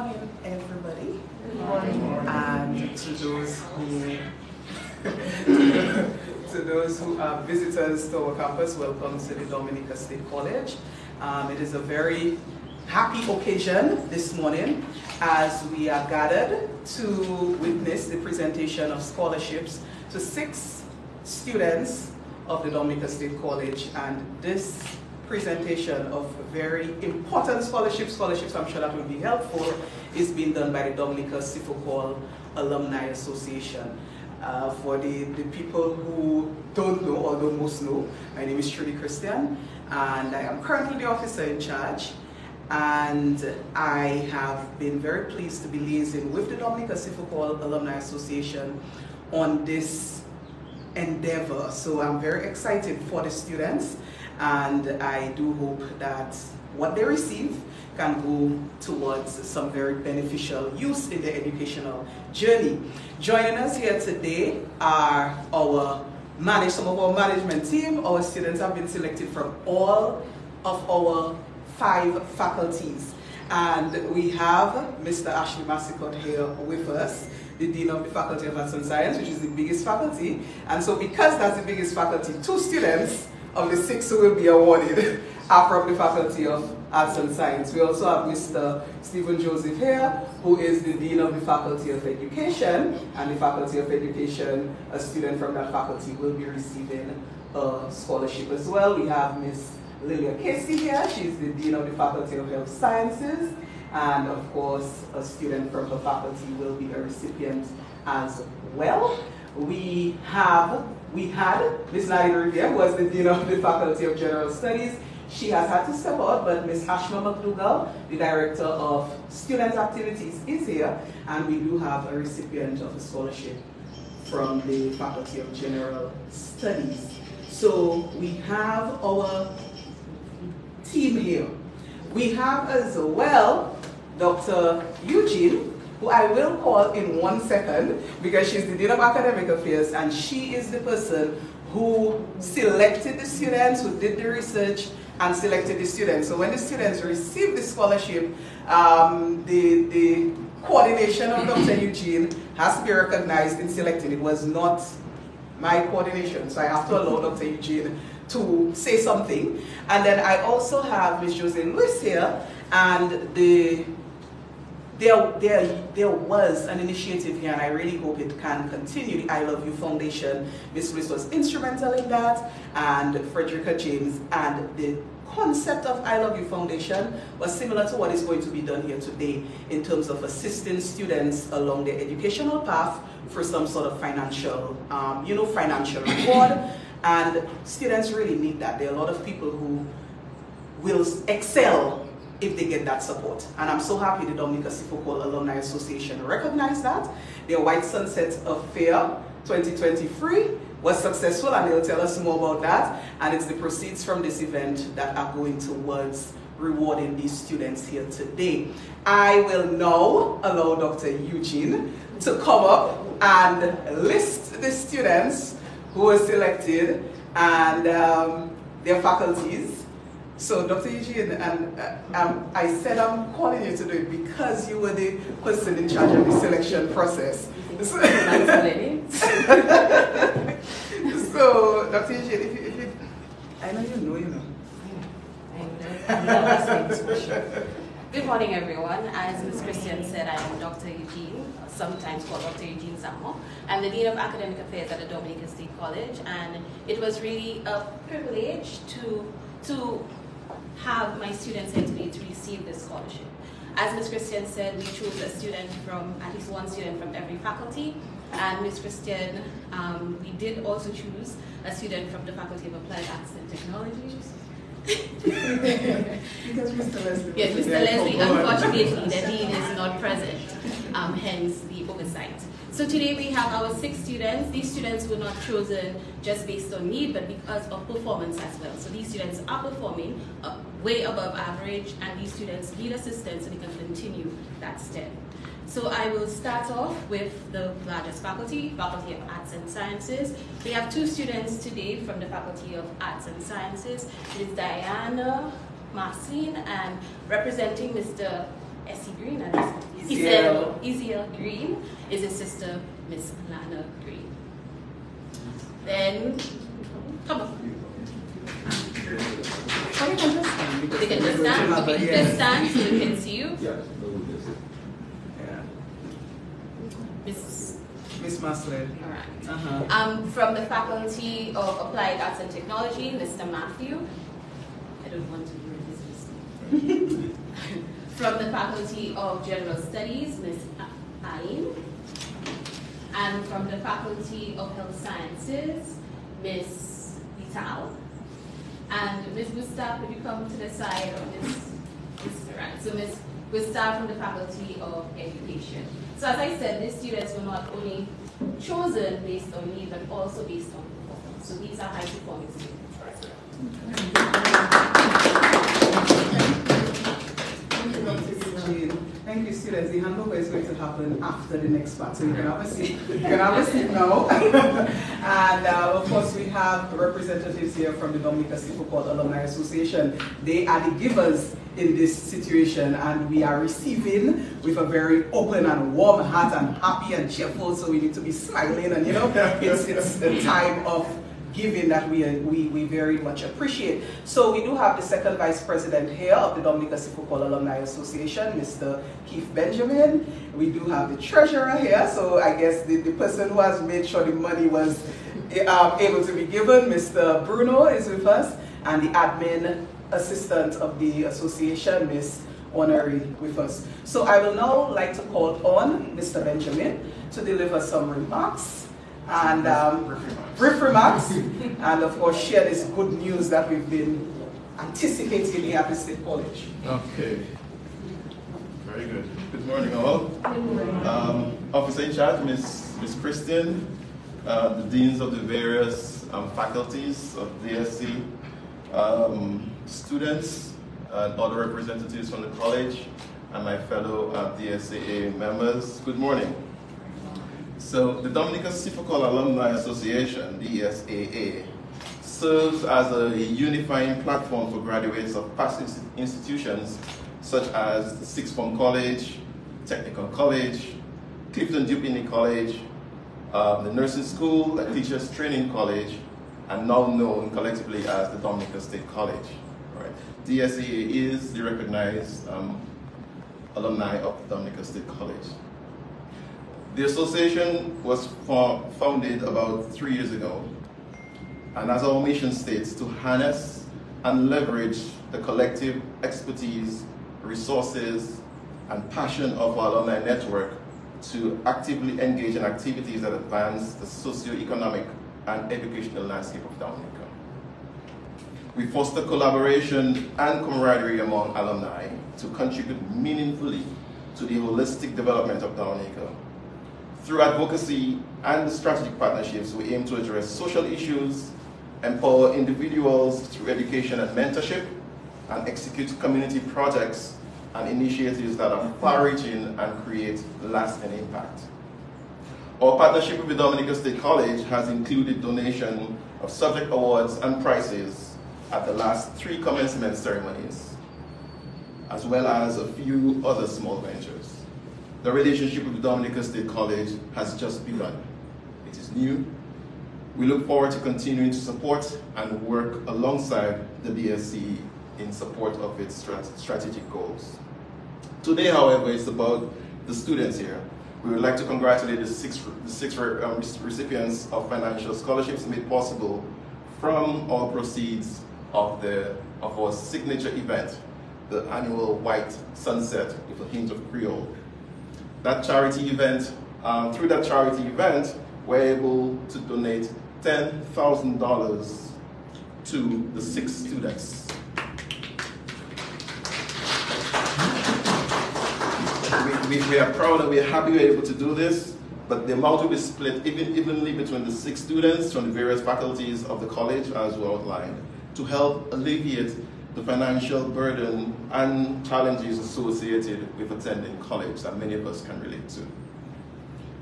morning, everybody. Good morning. And to those who to those who are visitors to our campus, welcome to the Dominica State College. Um, it is a very happy occasion this morning as we are gathered to witness the presentation of scholarships to six students of the Dominica State College and this presentation of very important scholarships, scholarships I'm sure that will be helpful, is being done by the Dominica SiFoCol Alumni Association. Uh, for the, the people who don't know, although most know, my name is Trudy Christian, and I am currently the officer in charge. And I have been very pleased to be liaising with the Dominica SiFoCol Alumni Association on this endeavor. So I'm very excited for the students, and I do hope that what they receive can go towards some very beneficial use in their educational journey. Joining us here today are our manage some of our management team. Our students have been selected from all of our five faculties. And we have Mr. Ashley Massicott here with us, the Dean of the Faculty of Arts and Science, which is the biggest faculty. And so because that's the biggest faculty, two students of the six who will be awarded are from the Faculty of Arts and Science. We also have Mr. Stephen Joseph here, who is the Dean of the Faculty of Education, and the Faculty of Education, a student from that faculty will be receiving a scholarship as well. We have Ms. Lilia Casey here, she's the Dean of the Faculty of Health Sciences, and of course, a student from the faculty will be a recipient as well. We have, we had Ms. Nadia Riviere, who was the Dean of the Faculty of General Studies, she has had to step out, but Ms. Ashma McDougall, the Director of Student Activities, is here, and we do have a recipient of a scholarship from the Faculty of General Studies. So we have our team here. We have as well Dr. Eugene, who I will call in one second because she's the Dean of Academic Affairs and she is the person who selected the students, who did the research, and selected the students. So when the students received the scholarship, um, the, the coordination of Dr. Eugene has to be recognized in selecting. It was not my coordination, so I have to allow Dr. Eugene to say something. And then I also have Ms. Jose Lewis here, and the there, there, there was an initiative here, and I really hope it can continue. The I Love You Foundation, Ms. Lewis was instrumental in that, and Frederica James, and the concept of I Love You Foundation was similar to what is going to be done here today in terms of assisting students along their educational path for some sort of financial, um, you know, financial reward. And students really need that. There are a lot of people who will excel if they get that support. And I'm so happy the Dominica SiFoCol Alumni Association recognized that. Their White Sunset Affair 2023 was successful and they'll tell us more about that. And it's the proceeds from this event that are going towards rewarding these students here today. I will now allow Dr. Eugene to come up and list the students who were selected and um, their faculties so Dr. Eugene, and uh, um, I said I'm calling you to do it because you were the person in charge of the selection process. So, so Dr. Eugene, if you, if you, I know you know, you know. Good morning, everyone. As Ms. Christian said, I am Dr. Eugene, sometimes called Dr. Eugene Zamo. I'm the Dean of Academic Affairs at the Dominica State College, and it was really a privilege to to have my students here today to receive this scholarship. As Ms. Christian said, we chose a student from, at least one student from every faculty. And Ms. Christian, um, we did also choose a student from the Faculty of Applied Arts and Technologies. because Mr. Leslie. Yes, Mr. Leslie, unfortunately, the dean is not present, um, hence the oversight. So today we have our six students. These students were not chosen just based on need, but because of performance as well. So these students are performing uh, way above average, and these students need assistance so they can continue that step. So I will start off with the largest faculty, Faculty of Arts and Sciences. We have two students today from the Faculty of Arts and Sciences. It is Diana Marcin and representing Mr. Essie Green and Miss Eziel. Eziel Green is his sister, Miss Lana Green. Then, come on. You can just stand, They can just we're going to stand. have a- Okay, just stand so we can see you. Yeah, no, this. Yeah. Miss, Miss Maslin. all right. Uh-huh. Um, from the Faculty of Applied Arts and Technology, Mr. Matthew. I don't want to hear his name. from the Faculty of General Studies, Ms. Ayn. And from the Faculty of Health Sciences, Ms. Vital. And Ms. Gustav, could you come to the side of Ms. Ms. Right. So Ms. Gustav from the Faculty of Education. So as I said, these students were not only chosen based on need, but also based on performance. So these are high performing students. You, students. The handover is going to happen after the next part, so you can have a. You can have a now. and uh, of course, we have representatives here from the Dominica SiFoCol Alumni Association. They are the givers in this situation, and we are receiving with a very open and warm heart and happy and cheerful. So we need to be smiling, and you know, it's it's a time of giving that we, we, we very much appreciate. So we do have the second vice president here of the Dominica SiFoCol Alumni Association, Mr. Keith Benjamin. We do have the treasurer here, so I guess the, the person who has made sure the money was um, able to be given, Mr. Bruno is with us, and the admin assistant of the association, Ms. Honorary with us. So I will now like to call on Mr. Benjamin to deliver some remarks and um, brief remarks, and of course share this good news that we've been anticipating here at the State College. Okay. Very good. Good morning, all. Um, Officer in charge, Miss Miss Christian, uh, the deans of the various um, faculties of DSC, um, students, and other representatives from the college, and my fellow uh, DSAA members. Good morning. So the Dominica SiFoCol Alumni Association, DSAA, serves as a unifying platform for graduates of past institutions such as the Sixth Form College, Technical College, Clifton Dupigny College, um, the Nursing School, the Teachers Training College, and now known collectively as the Dominica State College. Right. DSAA is the recognized um, alumni of Dominica State College. The association was founded about three years ago, and as our mission states, to harness and leverage the collective expertise, resources, and passion of our alumni network to actively engage in activities that advance the socio-economic and educational landscape of Dominica. We foster collaboration and camaraderie among alumni to contribute meaningfully to the holistic development of Dominica. Through advocacy and strategic partnerships, we aim to address social issues, empower individuals through education and mentorship, and execute community projects and initiatives that are far-reaching and create lasting impact. Our partnership with Dominica State College has included donation of subject awards and prizes at the last three commencement ceremonies, as well as a few other small ventures. The relationship with the Dominica State College has just begun. It is new. We look forward to continuing to support and work alongside the DSC in support of its strategic goals. Today, however, it's about the students here. We would like to congratulate the six, the six um, recipients of financial scholarships made possible from our proceeds of, the, of our signature event, the annual White Sunset with a hint of Creole. That charity event, um, through that charity event, we're able to donate $10,000 to the six students. We, we, we are proud and we are happy we're able to do this, but the amount will be split even, evenly between the six students from the various faculties of the college as well outlined to help alleviate the financial burden and challenges associated with attending college that many of us can relate to.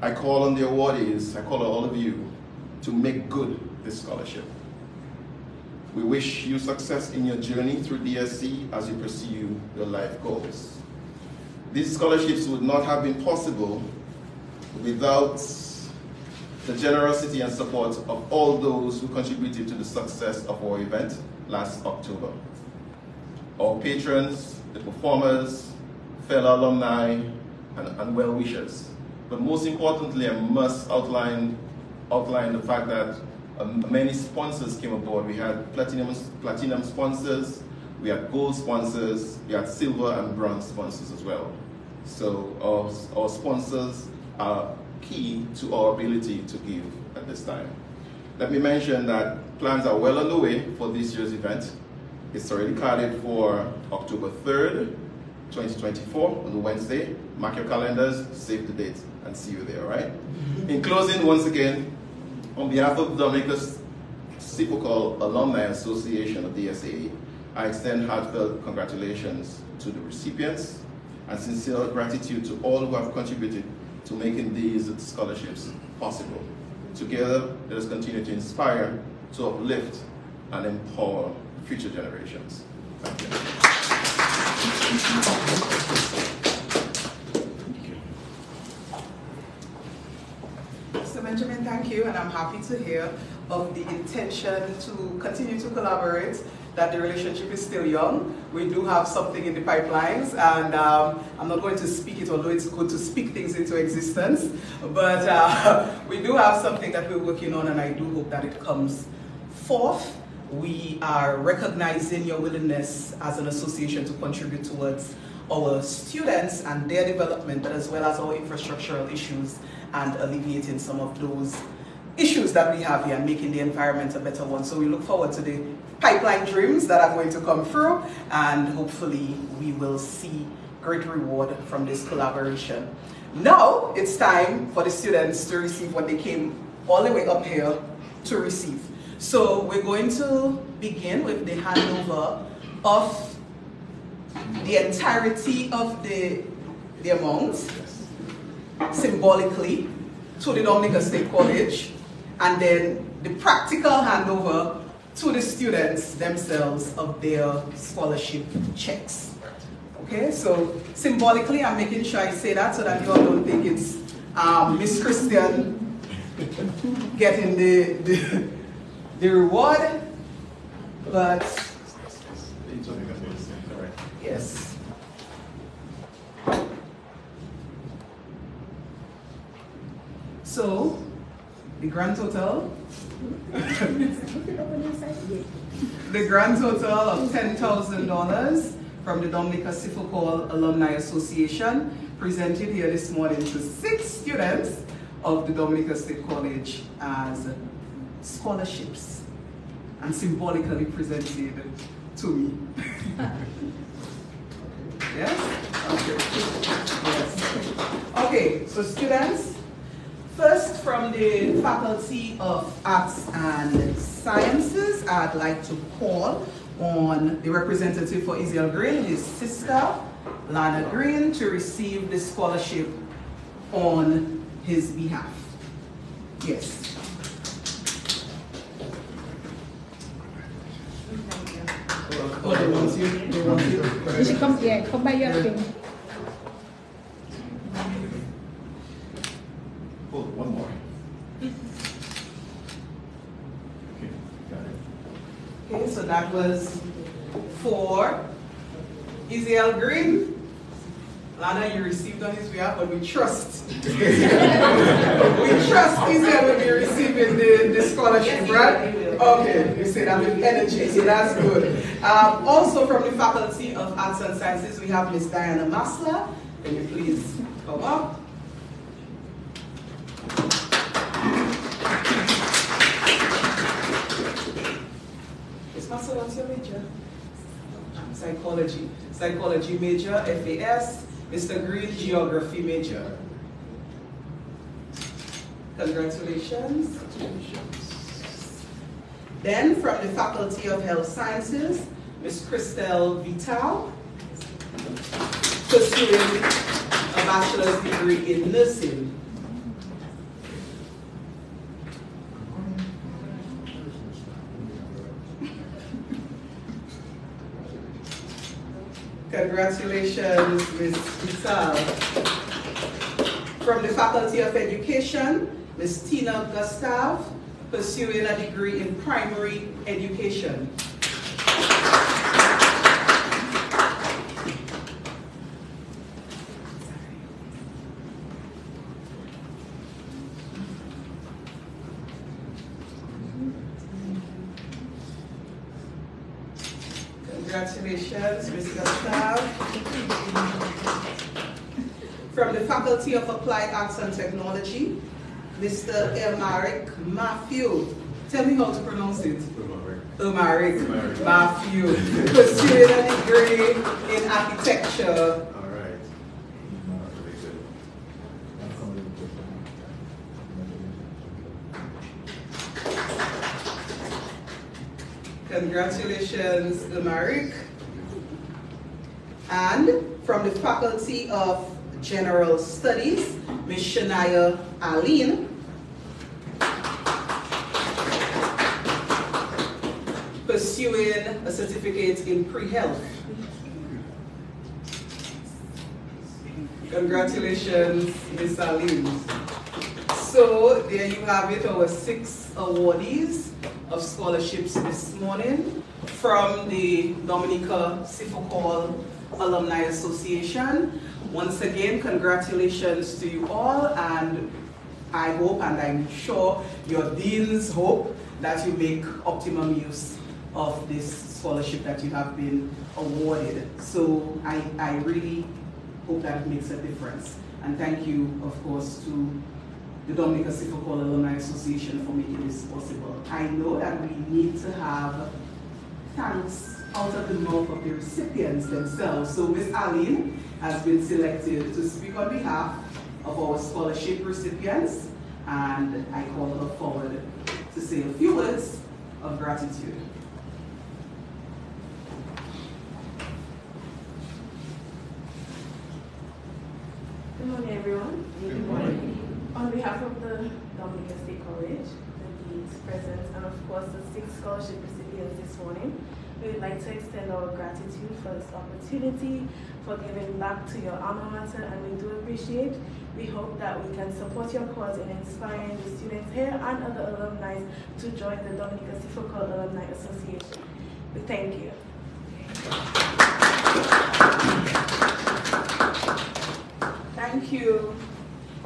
I call on the awardees, I call on all of you to make good this scholarship. We wish you success in your journey through DSC as you pursue your life goals. These scholarships would not have been possible without the generosity and support of all those who contributed to the success of our event last October. Our patrons, the performers, fellow alumni, and, and well-wishers. But most importantly, I must outline, outline the fact that um, many sponsors came aboard. We had platinum, platinum sponsors, we had gold sponsors, we had silver and bronze sponsors as well. So our, our sponsors are key to our ability to give at this time. Let me mention that plans are well underway for this year's event. It's already carded for October 3rd, 2024 on the Wednesday. Mark your calendars, save the date, and see you there, right? Mm-hmm. In closing, once again, on behalf of the Dominicus Cifo Alumni Association of DSA, I extend heartfelt congratulations to the recipients and sincere gratitude to all who have contributed to making these scholarships possible. Together, let us continue to inspire, to uplift, and empower future generations. Thank you. Mr. Benjamin, thank you, and I'm happy to hear of the intention to continue to collaborate that the relationship is still young. We do have something in the pipelines, and um, I'm not going to speak it, although it's good to speak things into existence. But uh, we do have something that we're working on, and I do hope that it comes forth. We are recognizing your willingness as an association to contribute towards our students and their development, but as well as our infrastructural issues and alleviating some of those issues that we have here and making the environment a better one. So we look forward to the pipeline dreams that are going to come through and hopefully we will see great reward from this collaboration. Now it's time for the students to receive what they came all the way up here to receive. So we're going to begin with the handover of the entirety of the, the amount symbolically to the Dominica State College and then the practical handover to the students themselves of their scholarship checks. Okay, so symbolically, I'm making sure I say that so that you all don't think it's um, Miss Christian getting the, the, the reward, but yes. So, the grand total the grand total of $10,000 from the Dominica Sifo Alumni Association presented here this morning to six students of the Dominica State College as scholarships and symbolically presented to me. yes? Okay. Yes. Okay, so students, First, from the Faculty of Arts and Sciences, I'd like to call on the representative for Israel Green, his sister, Lana Green, to receive the scholarship on his behalf. Yes. Oh, they want you? They want you? You should come, yeah, come by your thing. one more. Okay, got it. Okay, so that was for Ezeal Green. Lana, you received on his behalf, but we trust. we trust Ezeal will be receiving the, the scholarship, right? Okay, you say that with energy, so that's good. Um, also from the Faculty of Arts and Sciences, we have Miss Diana Masla. Can you please come up? Master, what's your major? Psychology. Psychology major, FAS. Mr. Green, geography major. Congratulations. Then from the Faculty of Health Sciences, Ms. Christelle Vital, pursuing a bachelor's degree in nursing. Congratulations, Ms. Vital. From the Faculty of Education, Ms. Tina Gustav, pursuing a degree in primary education. Congratulations, Ms. Gustav. From the Faculty of Applied Arts and Technology, Mr. Elmaric Matthew. Tell me how to pronounce it. Elmaric Elmaric. Matthew, pursuing a degree in architecture. All right. Congratulations, Elmaric. And from the Faculty of General Studies, Ms. Shania Aline. Pursuing a certificate in pre-health. Congratulations, Ms. Aline. So there you have it, our six awardees of scholarships this morning from the Dominica SiFoCol Alumni Association. Once again, congratulations to you all and I hope and I'm sure your deans hope that you make optimum use of this scholarship that you have been awarded. So I, I really hope that makes a difference. And thank you, of course, to the Dominica SiFoCol Alumni Association for making this possible. I know that we need to have thanks out of the mouth of the recipients themselves. So Ms. Aline has been selected to speak on behalf of our scholarship recipients, and I call her forward to say a few words of gratitude. Good morning, everyone. Good morning. On behalf of the Dominica State College, the deans present, and of course the six scholarship recipients this morning, we would like to extend our gratitude for this opportunity, for giving back to your alma mater, and we do appreciate. We hope that we can support your cause in inspiring the students here and other alumni to join the Dominica SiFoCol Alumni Association. We thank you. Thank you.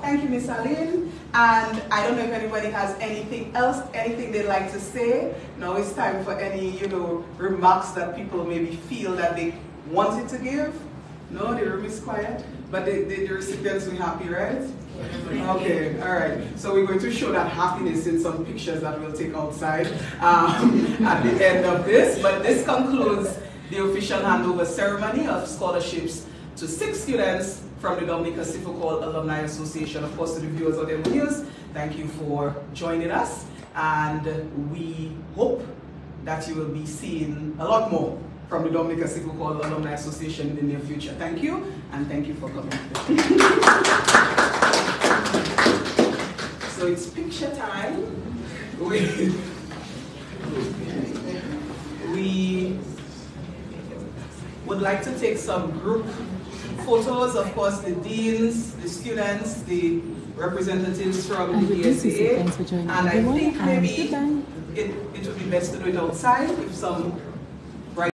Thank you, Ms. Aline. And I don't know if anybody has anything else, anything they'd like to say. Now it's time for any, you know, remarks that people maybe feel that they wanted to give. No, the room is quiet. But the, the, the recipients be happy, right? Okay, all right. So we're going to show that happiness in some pictures that we'll take outside um, at the end of this. But this concludes the official handover ceremony of scholarships to six students from the Dominica SiFoCol Alumni Association. Of course, to the viewers of the news, thank you for joining us. And we hope that you will be seeing a lot more from the Dominica SiFoCol Alumni Association in the near future. Thank you, and thank you for coming. so it's picture time. We, we would like to take some group photos, of course, the deans, the students, the representatives from And the with this, we say DSA. thanks for joining And I think maybe it, it would be best to do it outside if some